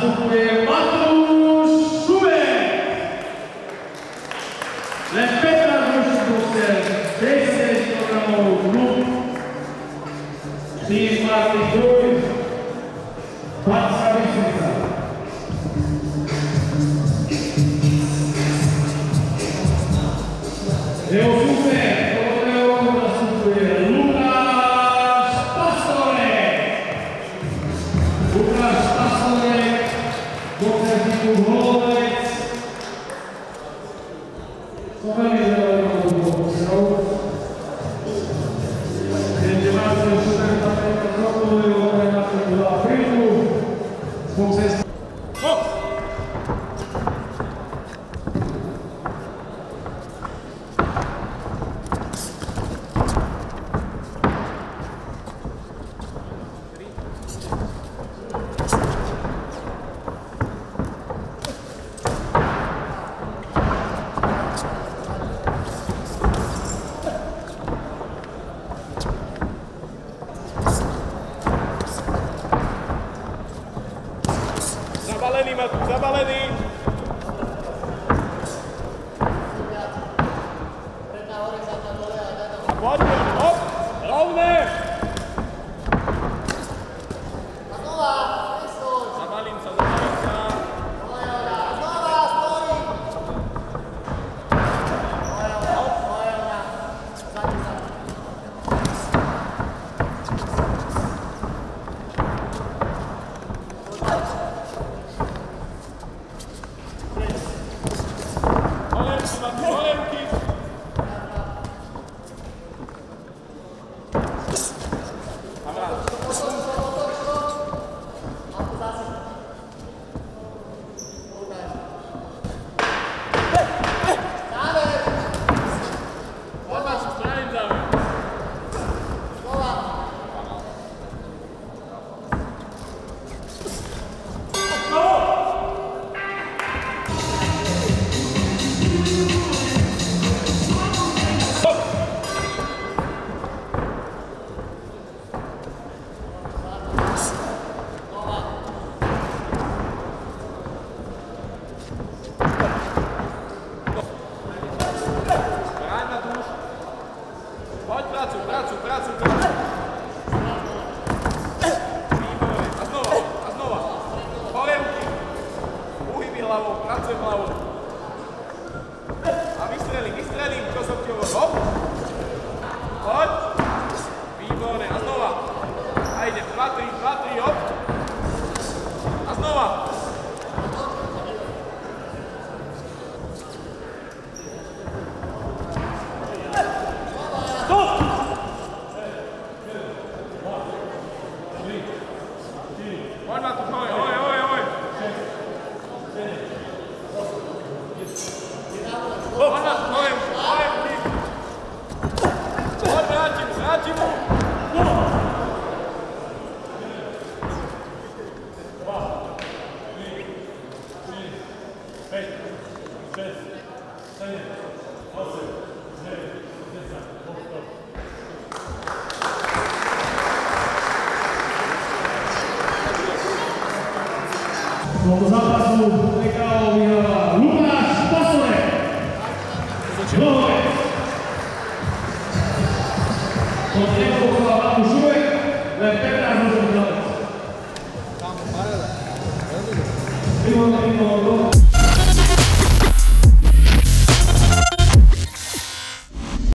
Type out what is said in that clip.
Santo por ele. zabalený, má zabalený. Poďme, hop, rovné. A znova, a znova. Palienky. Uhyby hlavou, pracujem hlavou. Do zápasu PKO vyhráva Lukáš Pasore. Nové. Od neho bokoval Matu Šuvek, len 15 rokov ďalej. Mimo, mimo, mimo.